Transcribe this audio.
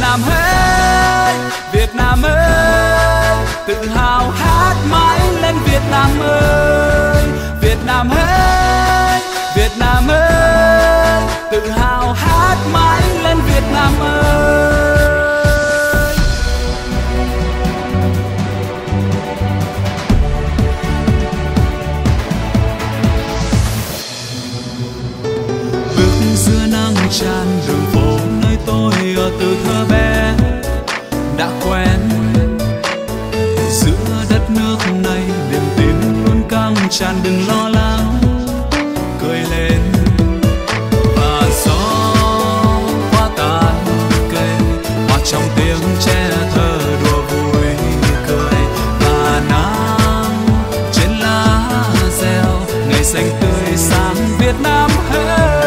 Nam ơi Việt Nam ơi. Tự hào hát mãi lên Việt Nam ơi. Việt Nam ơi Việt Nam ơi. Tự hào hát mãi lên Việt Nam anh tràn đừng lo lắng, cười lên. Và gió qua tàn cây hòa trong tiếng tre thơ đùa vui cười. Và nắng trên lá reo, ngày xanh tươi sáng Việt Nam hết